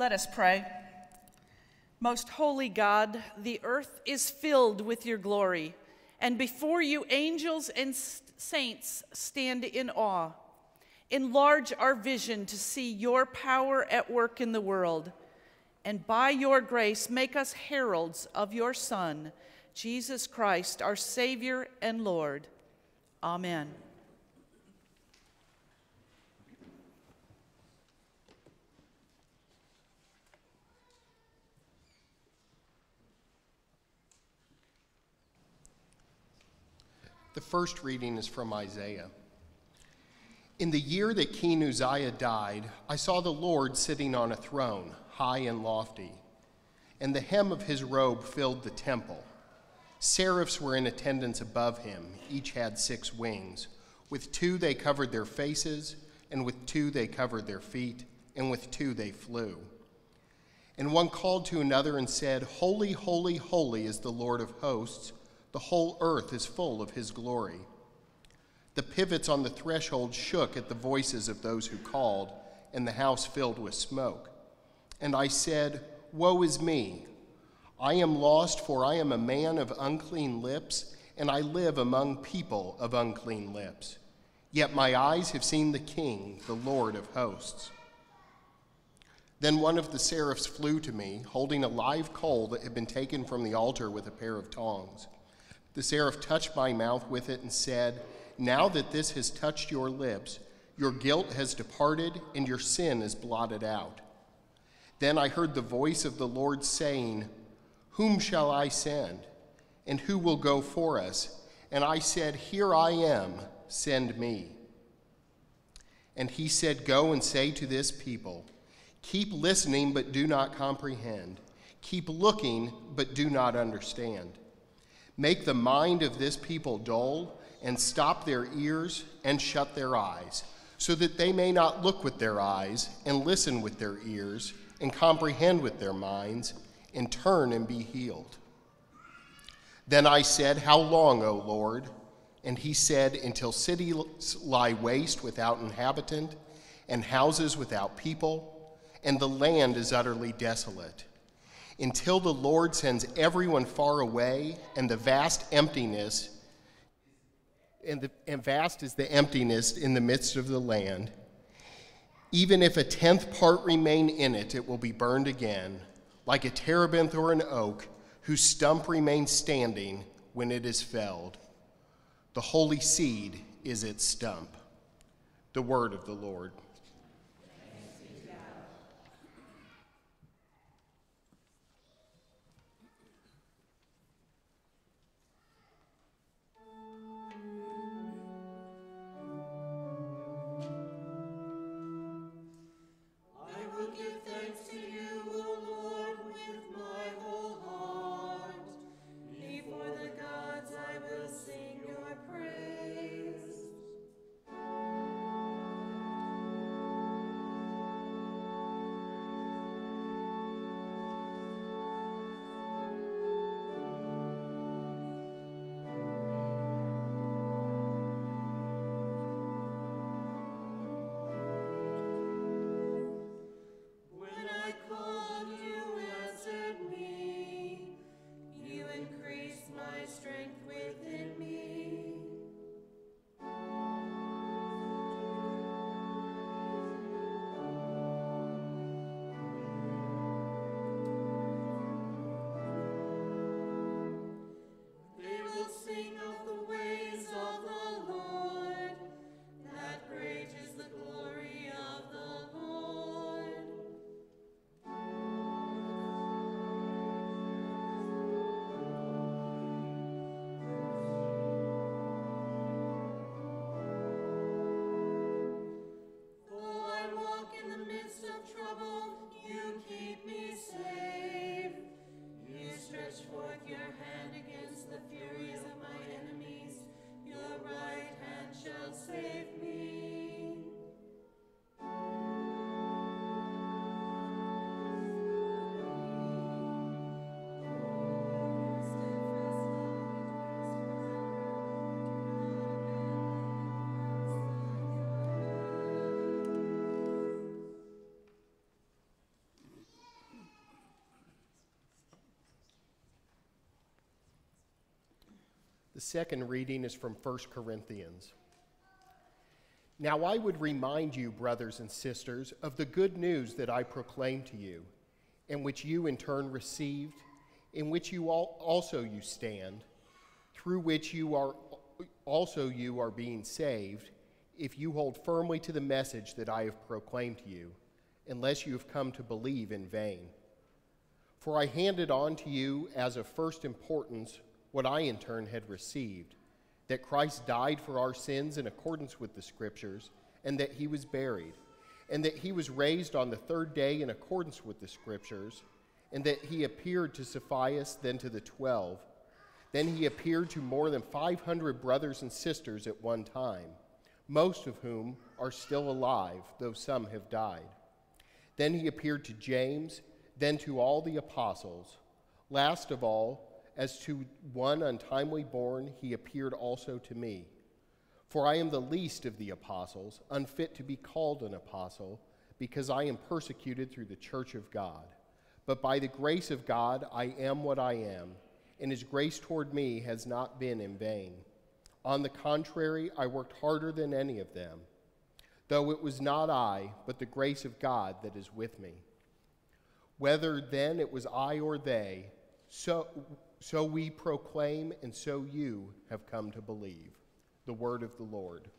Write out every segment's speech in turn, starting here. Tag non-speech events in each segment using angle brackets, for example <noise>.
Let us pray. Most holy God, the earth is filled with your glory, and before you angels and saints stand in awe. Enlarge our vision to see your power at work in the world, and by your grace make us heralds of your Son, Jesus Christ, our Savior and Lord. Amen. The first reading is from Isaiah. In the year that King Uzziah died, I saw the Lord sitting on a throne, high and lofty, and the hem of his robe filled the temple. Seraphs were in attendance above him, each had six wings. With two they covered their faces, and with two they covered their feet, and with two they flew. And one called to another and said, Holy, holy, holy is the Lord of hosts. The whole earth is full of his glory. The pivots on the threshold shook at the voices of those who called, and the house filled with smoke. And I said, Woe is me! I am lost, for I am a man of unclean lips, and I live among people of unclean lips. Yet my eyes have seen the King, the Lord of hosts. Then one of the seraphs flew to me, holding a live coal that had been taken from the altar with a pair of tongs. The seraph touched my mouth with it and said, Now that this has touched your lips, your guilt has departed and your sin is blotted out. Then I heard the voice of the Lord saying, Whom shall I send? And who will go for us? And I said, Here I am, send me. And he said, Go and say to this people, Keep listening, but do not comprehend. Keep looking, but do not understand. Make the mind of this people dull, and stop their ears and shut their eyes, so that they may not look with their eyes, and listen with their ears, and comprehend with their minds, and turn and be healed. Then I said, How long, O Lord? And he said, Until cities lie waste without inhabitant, and houses without people, and the land is utterly desolate until the Lord sends everyone far away and the vast emptiness, and, the, and vast is the emptiness in the midst of the land. Even if a tenth part remain in it, it will be burned again, like a terebinth or an oak, whose stump remains standing when it is felled. The holy seed is its stump. The word of the Lord. The second reading is from 1 Corinthians. Now I would remind you, brothers and sisters, of the good news that I proclaimed to you, and which you in turn received, in which you all, also you stand, through which you are also you are being saved, if you hold firmly to the message that I have proclaimed to you, unless you have come to believe in vain. For I handed on to you as of first importance what I in turn had received that Christ died for our sins in accordance with the Scriptures, and that he was buried, and that he was raised on the third day in accordance with the Scriptures, and that he appeared to Cephas, then to the twelve. Then he appeared to more than 500 brothers and sisters at one time, most of whom are still alive, though some have died. Then he appeared to James, then to all the apostles. Last of all, as to one untimely born, he appeared also to me. For I am the least of the apostles, unfit to be called an apostle, because I am persecuted through the church of God. But by the grace of God, I am what I am, and his grace toward me has not been in vain. On the contrary, I worked harder than any of them, though it was not I, but the grace of God that is with me. Whether then it was I or they, so so we proclaim, and so you have come to believe. The word of the Lord.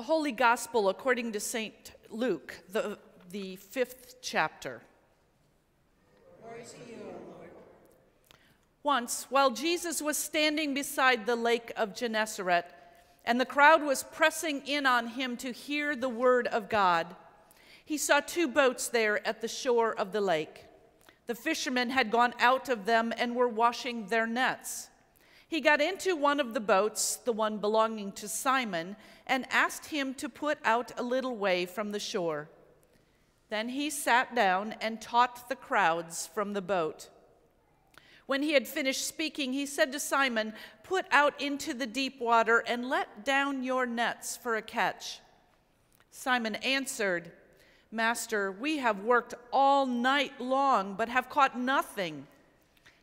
The Holy Gospel according to St. Luke, the, the fifth chapter. You, Once, while Jesus was standing beside the lake of Gennesaret, and the crowd was pressing in on him to hear the word of God, he saw two boats there at the shore of the lake. The fishermen had gone out of them and were washing their nets. He got into one of the boats, the one belonging to Simon, and asked him to put out a little way from the shore. Then he sat down and taught the crowds from the boat. When he had finished speaking, he said to Simon, Put out into the deep water and let down your nets for a catch. Simon answered, Master, we have worked all night long, but have caught nothing.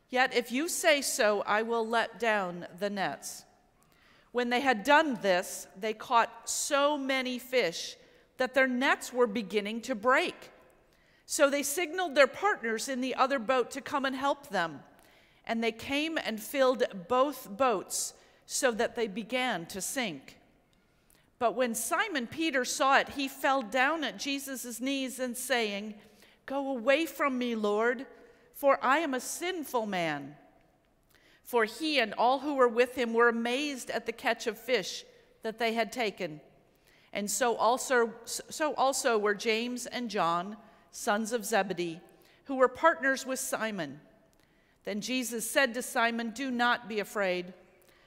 Yet if you say so, I will let down the nets. When they had done this, they caught so many fish that their nets were beginning to break. So they signaled their partners in the other boat to come and help them. And they came and filled both boats so that they began to sink. But when Simon Peter saw it, he fell down at Jesus' knees and saying, Go away from me, Lord for I am a sinful man. For he and all who were with him were amazed at the catch of fish that they had taken. And so also, so also were James and John, sons of Zebedee, who were partners with Simon. Then Jesus said to Simon, Do not be afraid.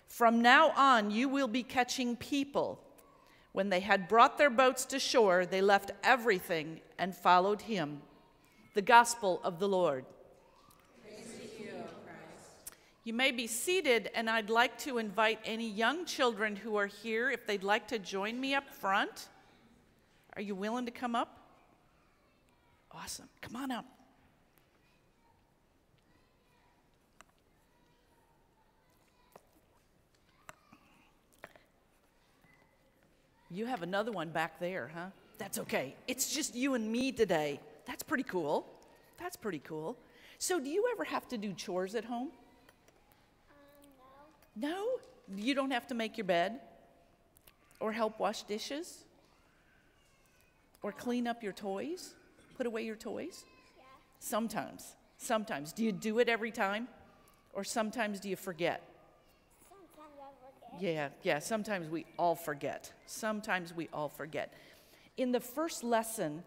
From now on, you will be catching people. When they had brought their boats to shore, they left everything and followed him. The gospel of the Lord. You may be seated, and I'd like to invite any young children who are here if they'd like to join me up front. Are you willing to come up? Awesome. Come on up. You have another one back there, huh? That's okay. It's just you and me today. That's pretty cool. That's pretty cool. So, do you ever have to do chores at home? No, you don't have to make your bed or help wash dishes or clean up your toys, put away your toys. Yeah. Sometimes. Sometimes. Do you do it every time? Or sometimes do you forget? Sometimes I forget. Yeah, yeah, sometimes we all forget. Sometimes we all forget. In the first lesson,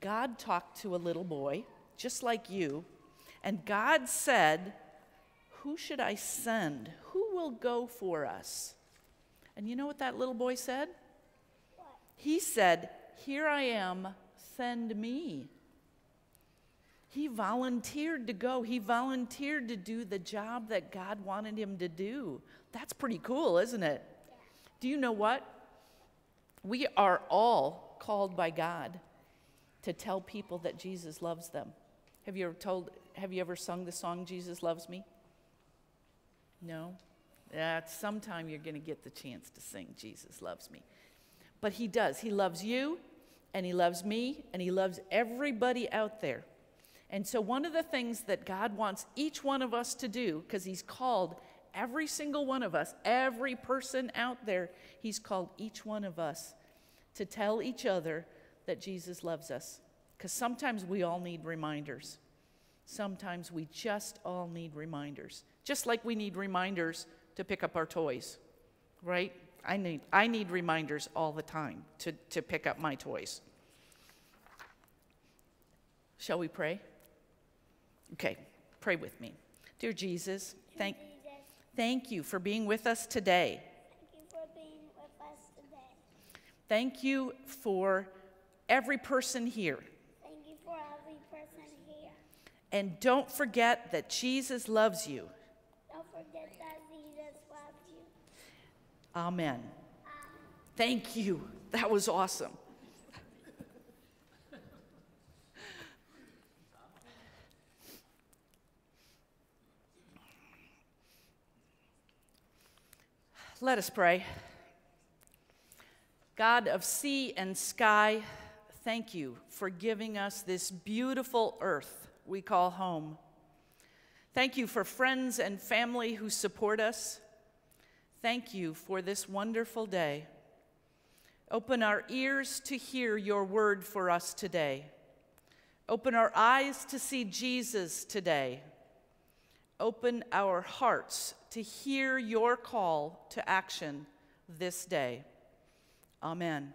God talked to a little boy, just like you, and God said, Who should I send? Will go for us? And you know what that little boy said? What? He said, Here I am, send me. He volunteered to go. He volunteered to do the job that God wanted him to do. That's pretty cool, isn't it? Yeah. Do you know what? We are all called by God to tell people that Jesus loves them. Have you ever told have you ever sung the song Jesus loves me? No? At sometime you're going to get the chance to sing Jesus Loves Me. But He does. He loves you, and He loves me, and He loves everybody out there. And so, one of the things that God wants each one of us to do, because He's called every single one of us, every person out there, He's called each one of us to tell each other that Jesus loves us. Because sometimes we all need reminders. Sometimes we just all need reminders. Just like we need reminders to pick up our toys, right? I need, I need reminders all the time to, to pick up my toys. Shall we pray? Okay, pray with me. Dear Jesus, thank, thank you for being with us today. Thank you for being with us today. Thank you for every person here. Thank you for every person here. And don't forget that Jesus loves you. Don't forget that Jesus. Amen. Thank you. That was awesome. Let us pray. God of sea and sky, thank you for giving us this beautiful earth we call home. Thank you for friends and family who support us. Thank you for this wonderful day. Open our ears to hear your word for us today. Open our eyes to see Jesus today. Open our hearts to hear your call to action this day. Amen.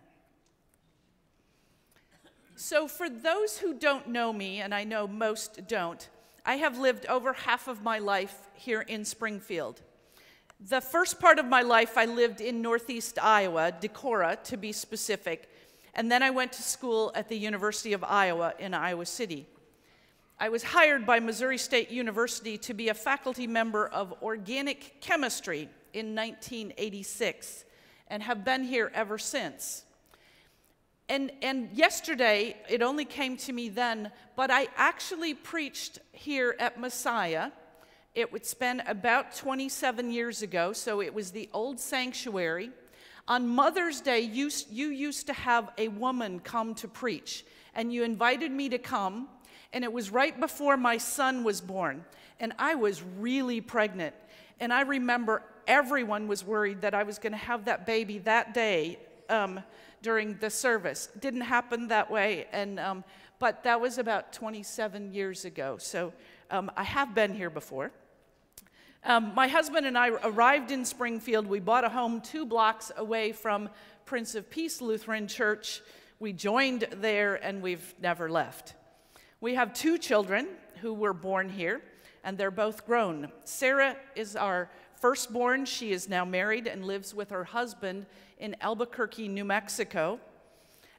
So, for those who don't know me, and I know most don't, I have lived over half of my life here in Springfield. The first part of my life, I lived in Northeast Iowa, Decorah to be specific, and then I went to school at the University of Iowa in Iowa City. I was hired by Missouri State University to be a faculty member of organic chemistry in 1986 and have been here ever since. And, and yesterday, it only came to me then, but I actually preached here at Messiah. It would spend about 27 years ago, so it was the old sanctuary. On Mother's Day, you, you used to have a woman come to preach, and you invited me to come, and it was right before my son was born, and I was really pregnant. And I remember everyone was worried that I was going to have that baby that day um, during the service. Didn't happen that way, and um, but that was about 27 years ago. So um, I have been here before. Um, my husband and I arrived in Springfield. We bought a home two blocks away from Prince of Peace Lutheran Church. We joined there, and we've never left. We have two children who were born here, and they're both grown. Sarah is our firstborn. She is now married and lives with her husband in Albuquerque, New Mexico.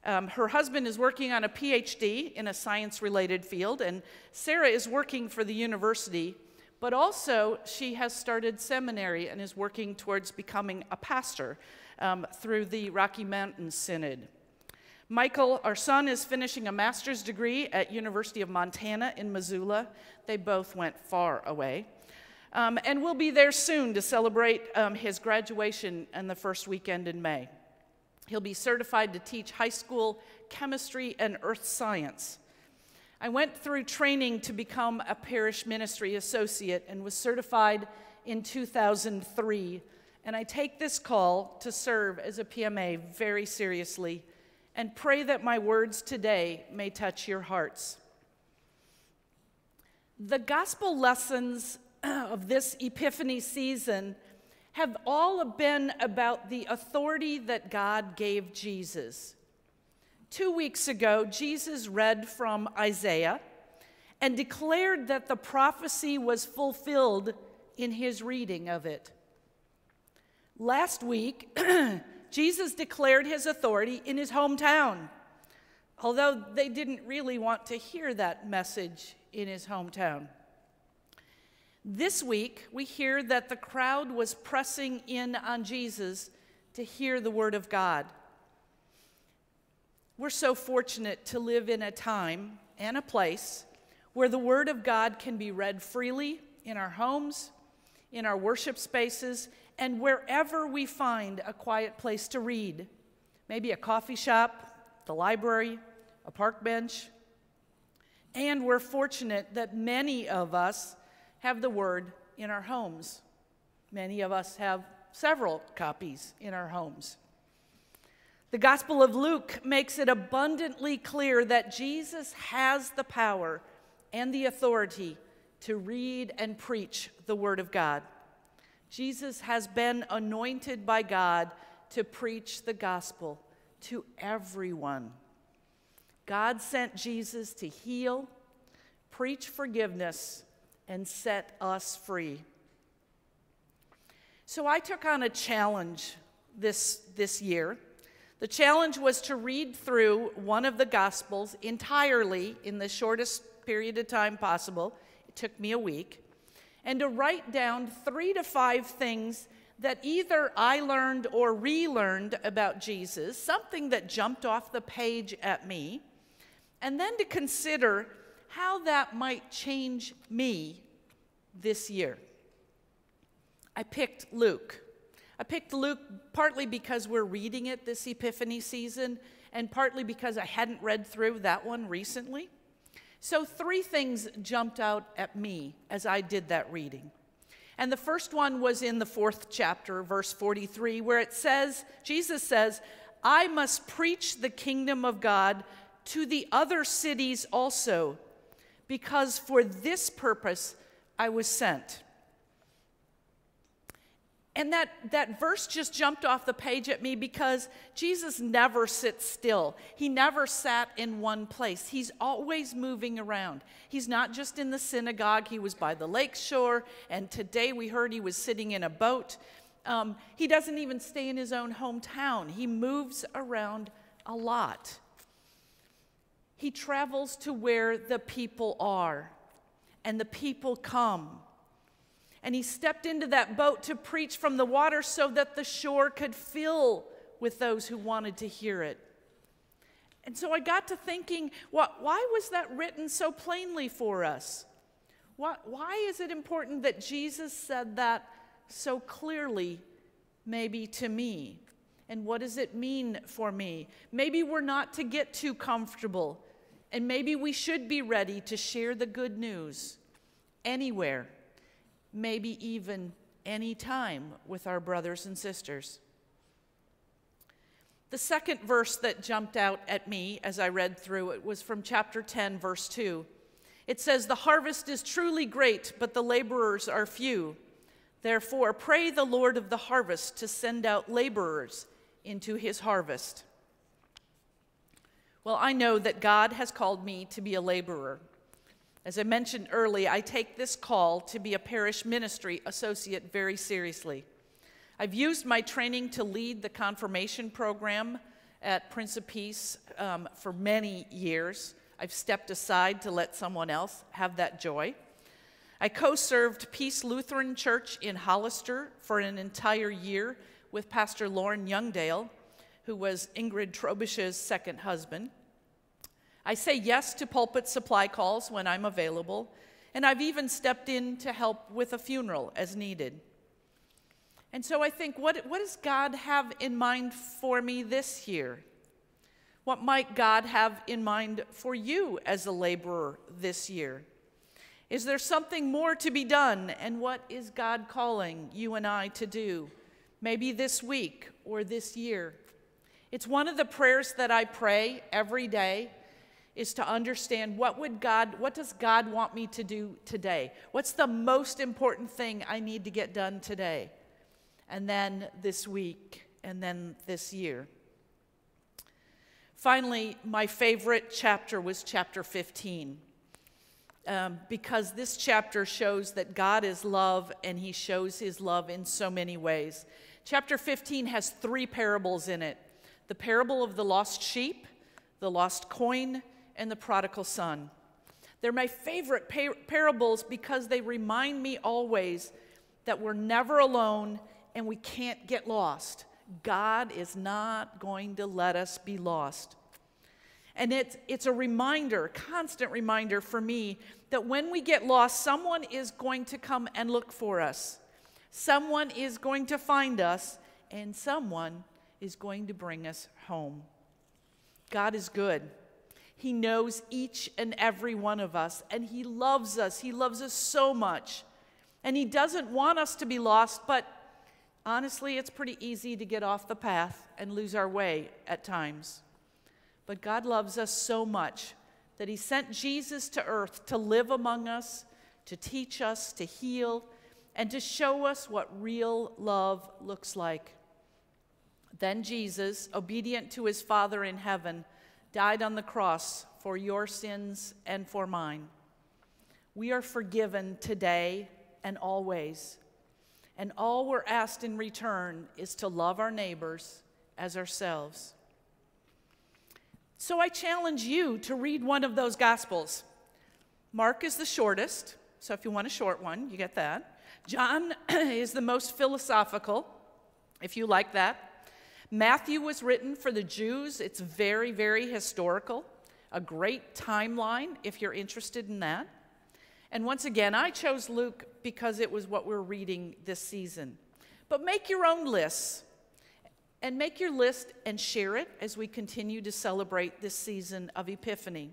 Um, her husband is working on a PhD in a science related field, and Sarah is working for the university, but also she has started seminary and is working towards becoming a pastor um, through the Rocky Mountain Synod. Michael, our son, is finishing a master's degree at University of Montana in Missoula. They both went far away. Um, and we'll be there soon to celebrate um, his graduation and the first weekend in May. He'll be certified to teach high school chemistry and earth science. I went through training to become a parish ministry associate and was certified in 2003. And I take this call to serve as a PMA very seriously and pray that my words today may touch your hearts. The gospel lessons <clears throat> of this Epiphany season have all been about the authority that God gave Jesus. Two weeks ago, Jesus read from Isaiah and declared that the prophecy was fulfilled in his reading of it. Last week, <clears throat> Jesus declared his authority in his hometown, although they didn't really want to hear that message in his hometown. This week, we hear that the crowd was pressing in on Jesus to hear the word of God. We're so fortunate to live in a time and a place where the word of God can be read freely in our homes, in our worship spaces, and wherever we find a quiet place to read. Maybe a coffee shop, the library, a park bench. And we're fortunate that many of us have the Word in our homes. Many of us have several copies in our homes. The Gospel of Luke makes it abundantly clear that Jesus has the power and the authority to read and preach the Word of God. Jesus has been anointed by God to preach the gospel to everyone. God sent Jesus to heal, preach forgiveness, and set us free. So I took on a challenge this, this year. The challenge was to read through one of the Gospels entirely in the shortest period of time possible. It took me a week. And to write down three to five things that either I learned or relearned about Jesus, something that jumped off the page at me, and then to consider how that might change me this year. I picked Luke. I picked Luke partly because we're reading it this Epiphany season, and partly because I hadn't read through that one recently. So, three things jumped out at me as I did that reading. And the first one was in the fourth chapter, verse 43, where it says, Jesus says, I must preach the kingdom of God to the other cities also, because for this purpose I was sent. And that, that verse just jumped off the page at me because Jesus never sits still. He never sat in one place. He's always moving around. He's not just in the synagogue, he was by the lake shore, and today we heard he was sitting in a boat. Um, he doesn't even stay in his own hometown, he moves around a lot. He travels to where the people are, and the people come. And he stepped into that boat to preach from the water so that the shore could fill with those who wanted to hear it. And so I got to thinking, why was that written so plainly for us? Why is it important that Jesus said that so clearly, maybe to me? And what does it mean for me? Maybe we're not to get too comfortable, and maybe we should be ready to share the good news anywhere maybe even any time with our brothers and sisters. The second verse that jumped out at me as I read through it was from chapter 10, verse 2. It says, The harvest is truly great, but the laborers are few. Therefore, pray the Lord of the harvest to send out laborers into his harvest. Well, I know that God has called me to be a laborer. As I mentioned early, I take this call to be a parish ministry associate very seriously. I've used my training to lead the confirmation program at Prince of Peace um, for many years. I've stepped aside to let someone else have that joy. I co served Peace Lutheran Church in Hollister for an entire year with Pastor Lauren Youngdale, who was Ingrid Trobisch's second husband. I say yes to pulpit supply calls when I'm available, and I've even stepped in to help with a funeral as needed. And so I think, what, what does God have in mind for me this year? What might God have in mind for you as a laborer this year? Is there something more to be done? And what is God calling you and I to do? Maybe this week or this year. It's one of the prayers that I pray every day is to understand what would God what does God want me to do today? What's the most important thing I need to get done today? And then this week and then this year. Finally, my favorite chapter was chapter 15. Um, because this chapter shows that God is love and he shows his love in so many ways. Chapter 15 has three parables in it the parable of the lost sheep, the lost coin, and the prodigal son. They're my favorite par- parables because they remind me always that we're never alone and we can't get lost. God is not going to let us be lost. And it's, it's a reminder, constant reminder for me, that when we get lost, someone is going to come and look for us. Someone is going to find us, and someone is going to bring us home. God is good. He knows each and every one of us, and He loves us. He loves us so much. And He doesn't want us to be lost, but honestly, it's pretty easy to get off the path and lose our way at times. But God loves us so much that He sent Jesus to earth to live among us, to teach us, to heal, and to show us what real love looks like. Then Jesus, obedient to His Father in heaven, died on the cross for your sins and for mine. We are forgiven today and always. And all we're asked in return is to love our neighbors as ourselves. So I challenge you to read one of those Gospels. Mark is the shortest, so if you want a short one, you get that. John <clears throat> is the most philosophical, if you like that. Matthew was written for the Jews. It's very, very historical, a great timeline if you're interested in that. And once again, I chose Luke because it was what we're reading this season. But make your own lists and make your list and share it as we continue to celebrate this season of Epiphany.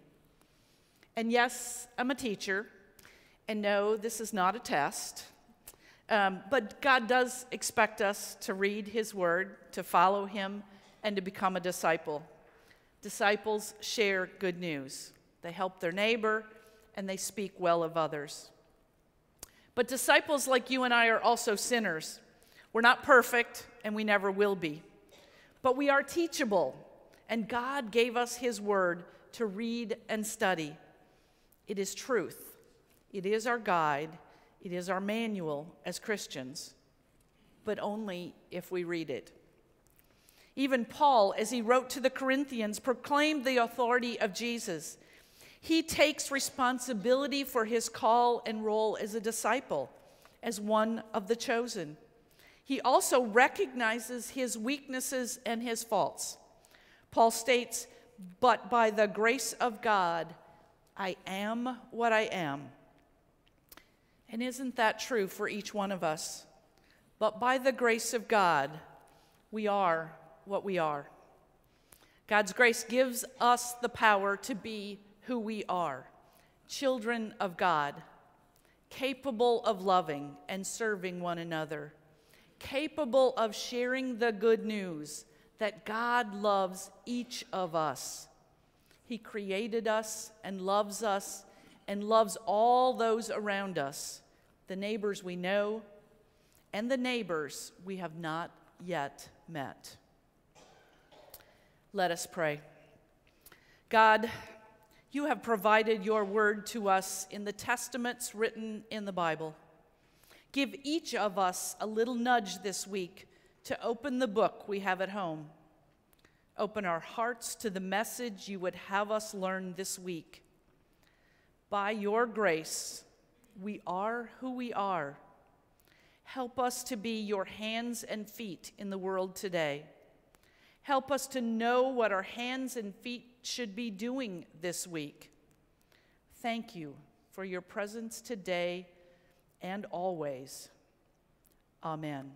And yes, I'm a teacher, and no, this is not a test. Um, but God does expect us to read His Word, to follow Him, and to become a disciple. Disciples share good news, they help their neighbor, and they speak well of others. But disciples like you and I are also sinners. We're not perfect, and we never will be. But we are teachable, and God gave us His Word to read and study. It is truth, it is our guide it is our manual as Christians, but only if we read it. Even Paul, as he wrote to the Corinthians, proclaimed the authority of Jesus. He takes responsibility for his call and role as a disciple, as one of the chosen. He also recognizes his weaknesses and his faults. Paul states, But by the grace of God, I am what I am. And isn't that true for each one of us? But by the grace of God, we are what we are. God's grace gives us the power to be who we are children of God, capable of loving and serving one another, capable of sharing the good news that God loves each of us. He created us and loves us and loves all those around us, the neighbors we know and the neighbors we have not yet met. Let us pray. God, you have provided your word to us in the testaments written in the Bible. Give each of us a little nudge this week to open the book we have at home. Open our hearts to the message you would have us learn this week by your grace, we are who we are. Help us to be your hands and feet in the world today. Help us to know what our hands and feet should be doing this week. Thank you for your presence today and always. Amen.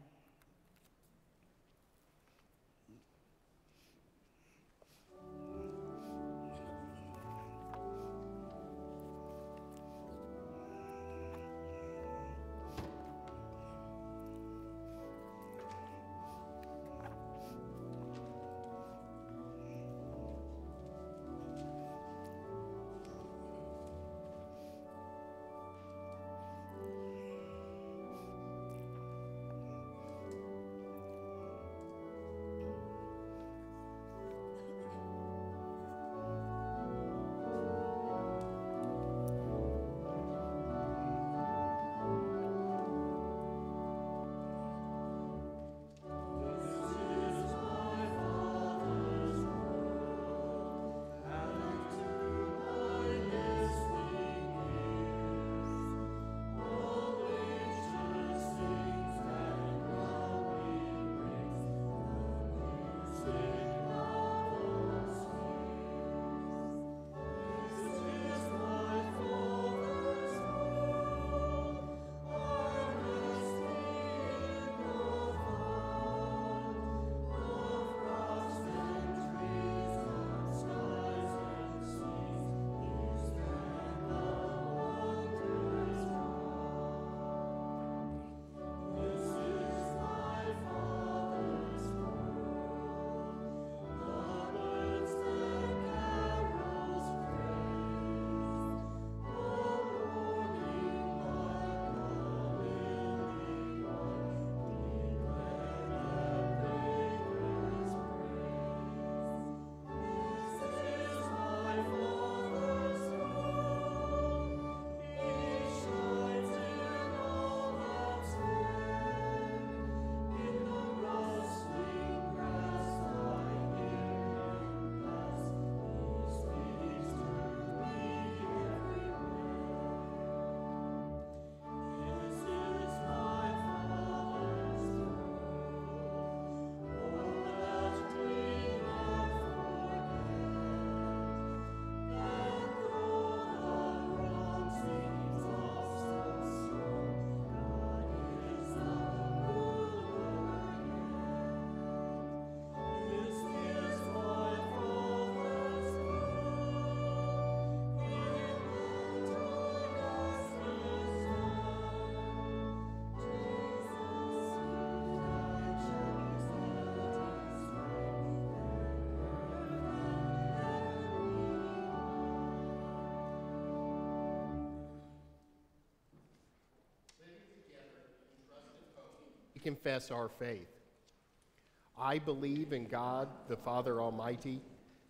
Confess our faith. I believe in God, the Father Almighty,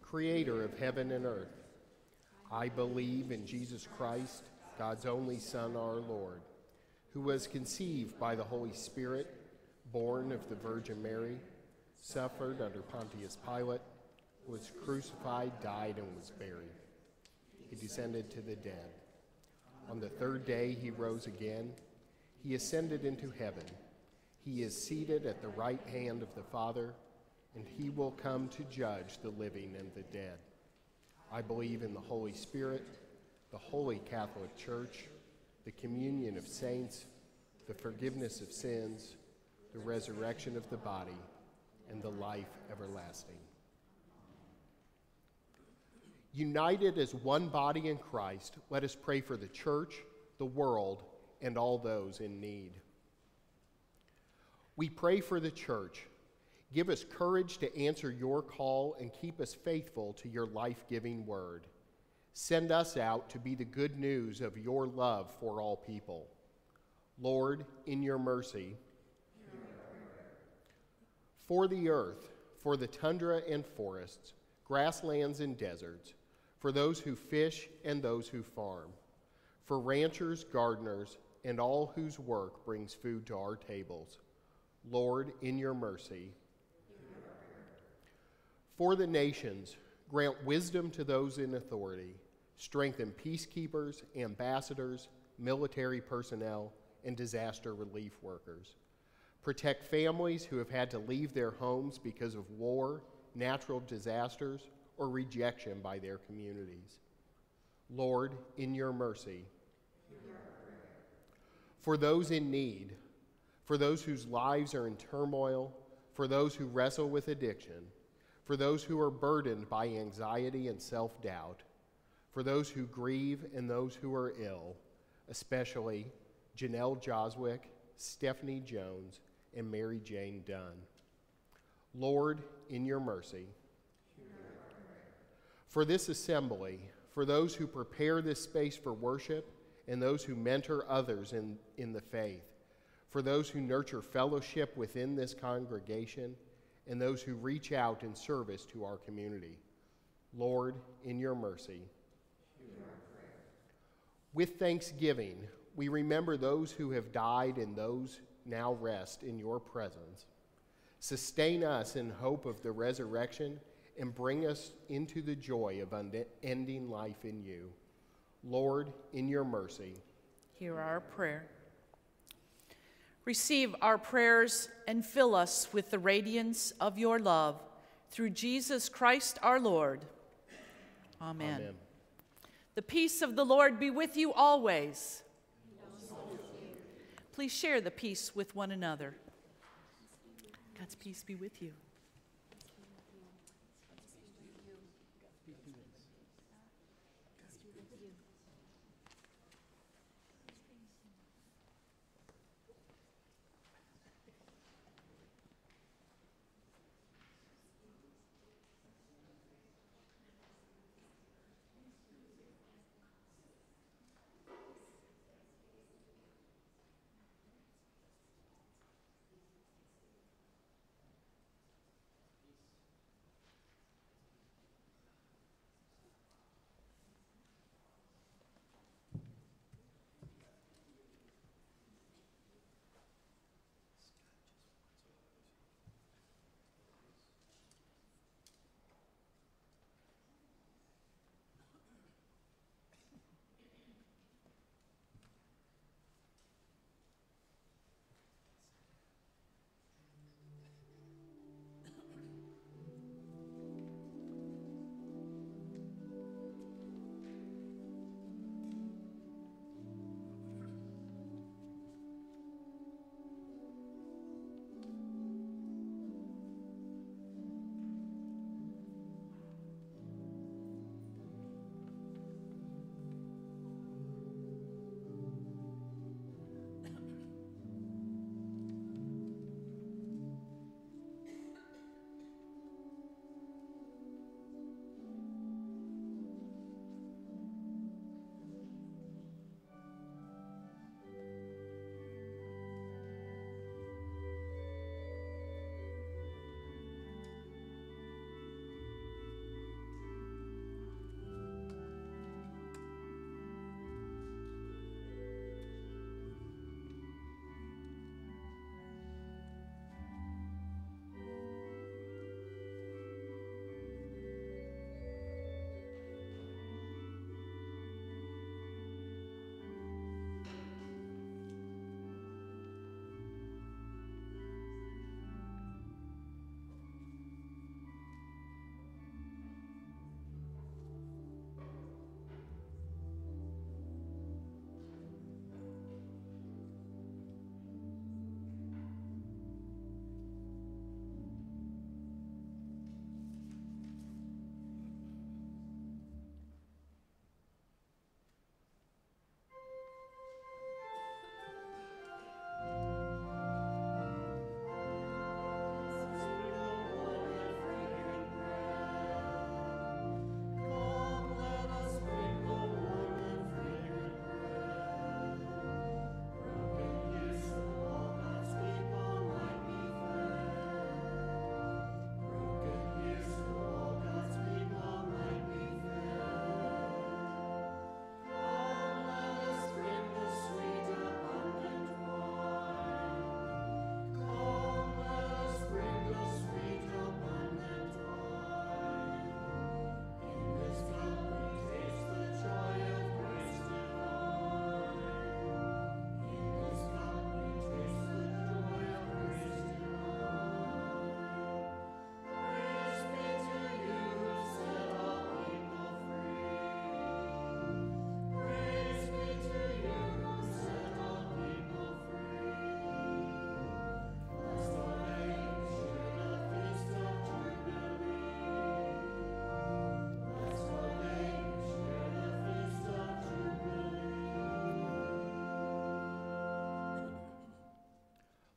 creator of heaven and earth. I believe in Jesus Christ, God's only Son, our Lord, who was conceived by the Holy Spirit, born of the Virgin Mary, suffered under Pontius Pilate, was crucified, died, and was buried. He descended to the dead. On the third day, he rose again. He ascended into heaven. He is seated at the right hand of the Father, and he will come to judge the living and the dead. I believe in the Holy Spirit, the holy Catholic Church, the communion of saints, the forgiveness of sins, the resurrection of the body, and the life everlasting. United as one body in Christ, let us pray for the church, the world, and all those in need. We pray for the church. Give us courage to answer your call and keep us faithful to your life giving word. Send us out to be the good news of your love for all people. Lord, in your mercy, for the earth, for the tundra and forests, grasslands and deserts, for those who fish and those who farm, for ranchers, gardeners, and all whose work brings food to our tables. Lord, in your mercy. For the nations, grant wisdom to those in authority, strengthen peacekeepers, ambassadors, military personnel, and disaster relief workers. Protect families who have had to leave their homes because of war, natural disasters, or rejection by their communities. Lord, in your mercy. For those in need, for those whose lives are in turmoil, for those who wrestle with addiction, for those who are burdened by anxiety and self doubt, for those who grieve and those who are ill, especially Janelle Joswick, Stephanie Jones, and Mary Jane Dunn. Lord, in your mercy for this assembly, for those who prepare this space for worship, and those who mentor others in, in the faith, for those who nurture fellowship within this congregation, and those who reach out in service to our community. Lord, in your mercy. With thanksgiving, we remember those who have died and those now rest in your presence. Sustain us in hope of the resurrection and bring us into the joy of unending life in you. Lord, in your mercy, hear our prayer. Receive our prayers and fill us with the radiance of your love through Jesus Christ our Lord. Amen. Amen. The peace of the Lord be with you always. Please share the peace with one another. God's peace be with you.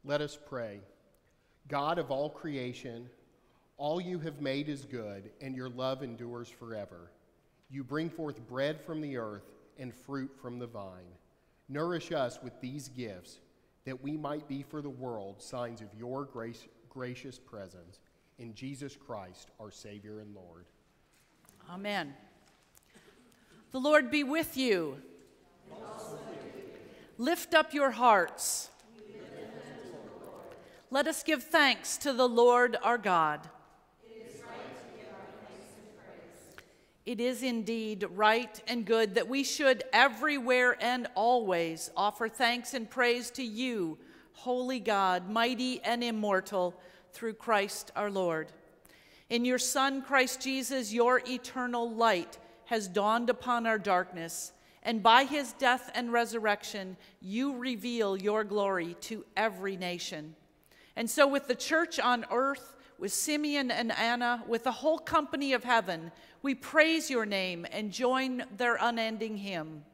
Let us pray. God of all creation, all you have made is good, and your love endures forever. You bring forth bread from the earth and fruit from the vine. Nourish us with these gifts, that we might be for the world signs of your grace, gracious presence. In Jesus Christ, our Savior and Lord. Amen. The Lord be with you. Lift up your hearts. Let us give thanks to the Lord our God. It is right to give our praise. it is indeed right and good that we should everywhere and always offer thanks and praise to you, holy God, mighty and immortal, through Christ our Lord. In your Son, Christ Jesus, your eternal light has dawned upon our darkness, and by his death and resurrection, you reveal your glory to every nation. And so, with the church on earth, with Simeon and Anna, with the whole company of heaven, we praise your name and join their unending hymn.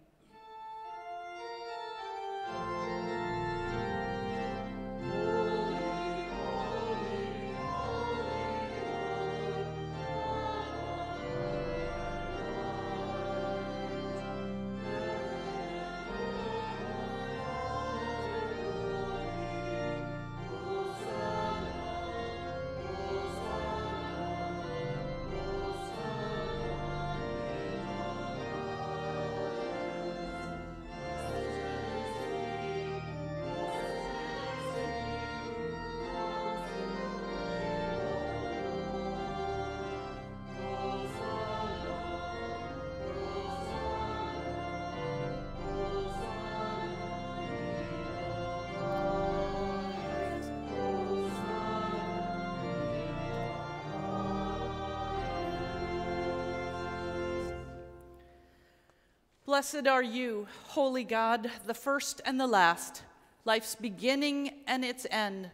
Blessed are you, holy God, the first and the last, life's beginning and its end.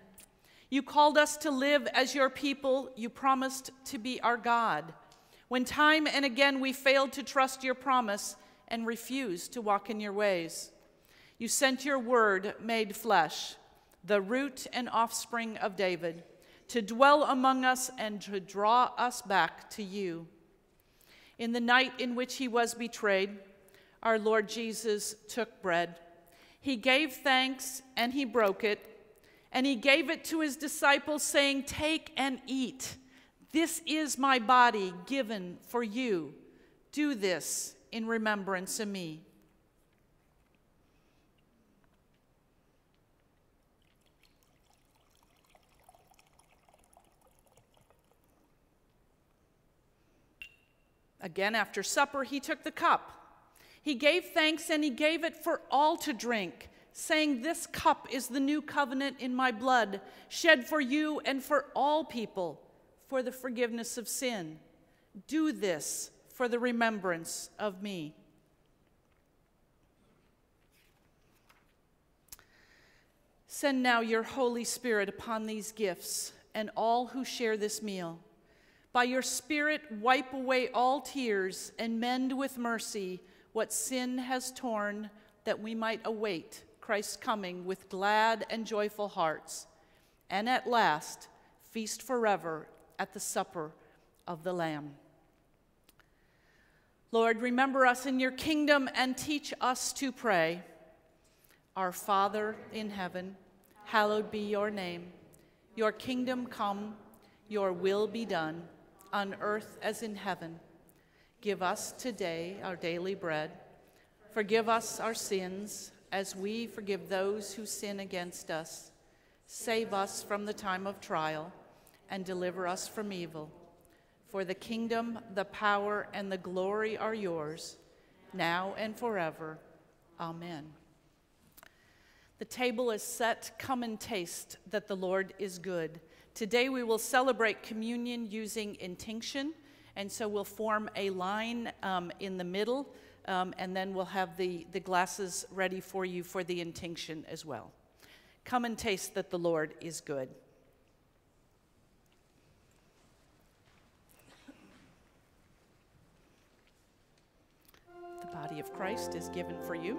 You called us to live as your people. You promised to be our God. When time and again we failed to trust your promise and refused to walk in your ways, you sent your word made flesh, the root and offspring of David, to dwell among us and to draw us back to you. In the night in which he was betrayed, our Lord Jesus took bread. He gave thanks and he broke it, and he gave it to his disciples, saying, Take and eat. This is my body given for you. Do this in remembrance of me. Again, after supper, he took the cup. He gave thanks and he gave it for all to drink, saying, This cup is the new covenant in my blood, shed for you and for all people for the forgiveness of sin. Do this for the remembrance of me. Send now your Holy Spirit upon these gifts and all who share this meal. By your Spirit, wipe away all tears and mend with mercy what sin has torn, that we might await Christ's coming with glad and joyful hearts, and at last feast forever at the supper of the Lamb. Lord, remember us in your kingdom and teach us to pray. Our Father in heaven, hallowed be your name. Your kingdom come, your will be done, on earth as in heaven. Give us today our daily bread. Forgive us our sins as we forgive those who sin against us. Save us from the time of trial and deliver us from evil. For the kingdom, the power, and the glory are yours, now and forever. Amen. The table is set. Come and taste that the Lord is good. Today we will celebrate communion using intinction. And so we'll form a line um, in the middle, um, and then we'll have the, the glasses ready for you for the intinction as well. Come and taste that the Lord is good. The body of Christ is given for you.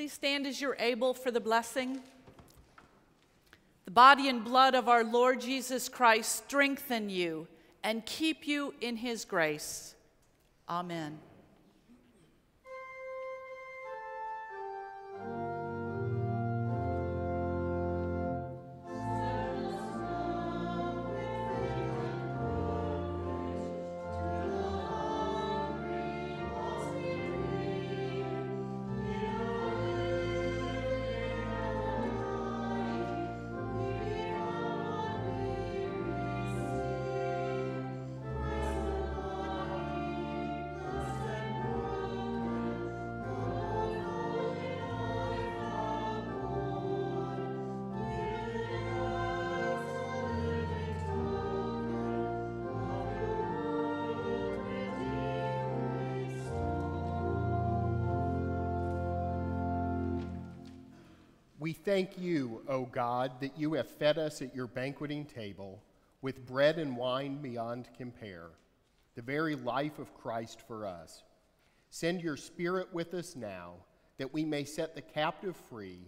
Please stand as you're able for the blessing. The body and blood of our Lord Jesus Christ strengthen you and keep you in his grace. Amen. We thank you, O God, that you have fed us at your banqueting table with bread and wine beyond compare, the very life of Christ for us. Send your Spirit with us now, that we may set the captive free,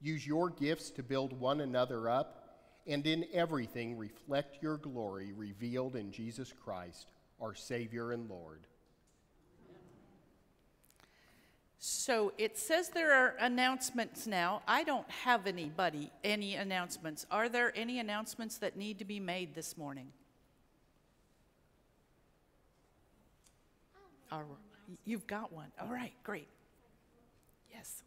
use your gifts to build one another up, and in everything reflect your glory revealed in Jesus Christ, our Savior and Lord. So it says there are announcements now. I don't have anybody, any announcements. Are there any announcements that need to be made this morning? You've got one. All right, great. Yes.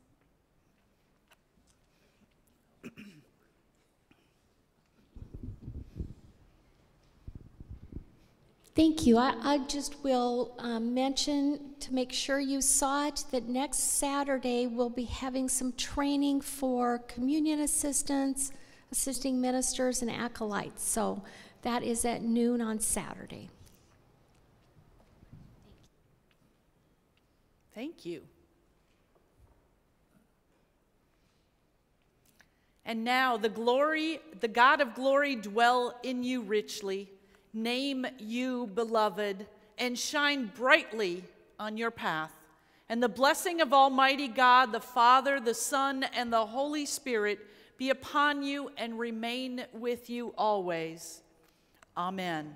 Thank you. I, I just will um, mention to make sure you saw it that next Saturday we'll be having some training for communion assistants, assisting ministers, and acolytes. So that is at noon on Saturday. Thank you. And now the glory, the God of glory dwell in you richly. Name you, beloved, and shine brightly on your path. And the blessing of Almighty God, the Father, the Son, and the Holy Spirit be upon you and remain with you always. Amen.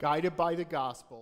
Guided by the gospel.